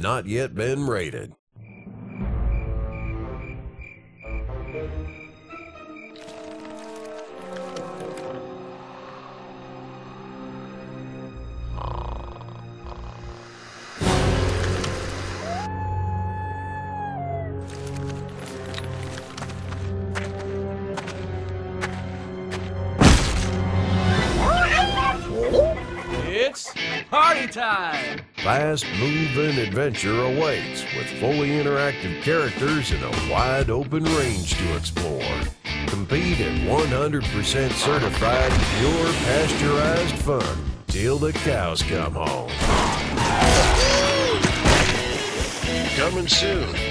not yet been rated. Party time! Fast moving adventure awaits with fully interactive characters and a wide open range to explore. Compete in 100% certified, pure pasteurized fun till the cows come home. Coming soon